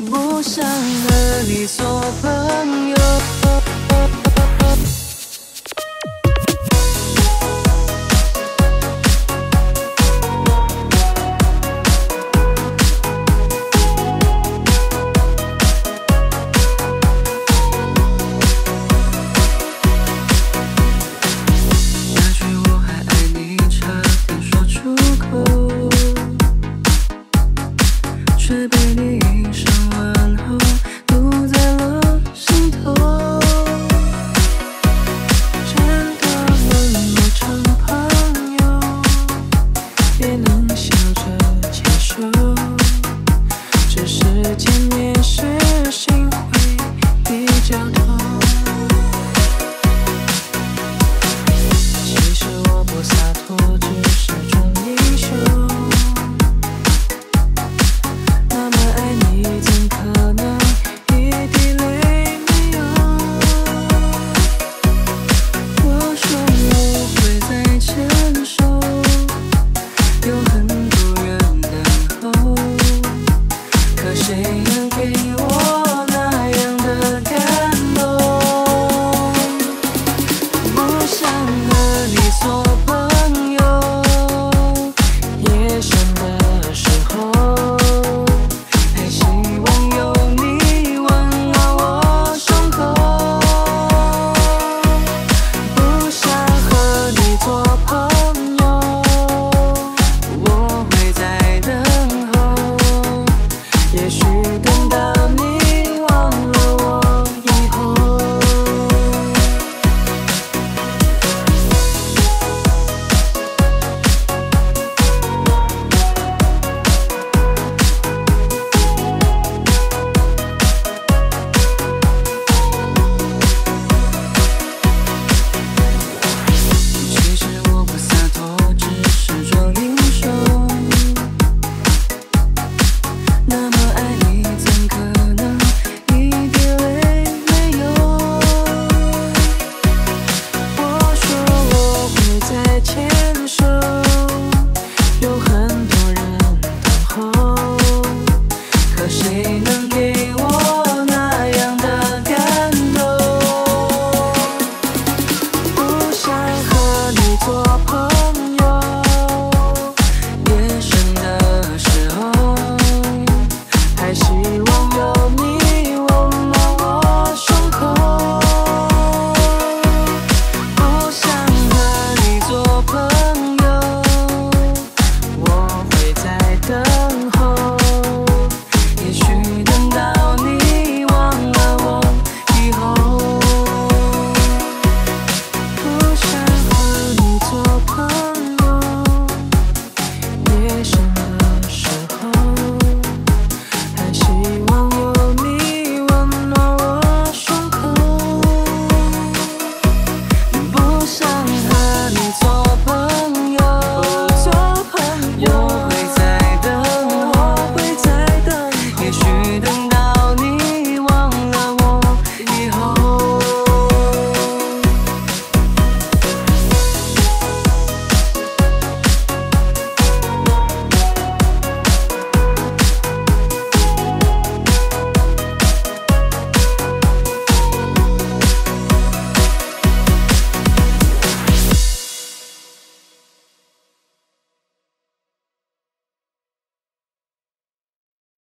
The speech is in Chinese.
不想和你做朋友。那句我还爱你差点说出口却被你一说我只是装英雄那么爱你怎可能一滴泪没有？我说我会再牵手有？很多人等候可谁能给我那样的 ajuda. 谁能给我那样的感动？不想和你做朋。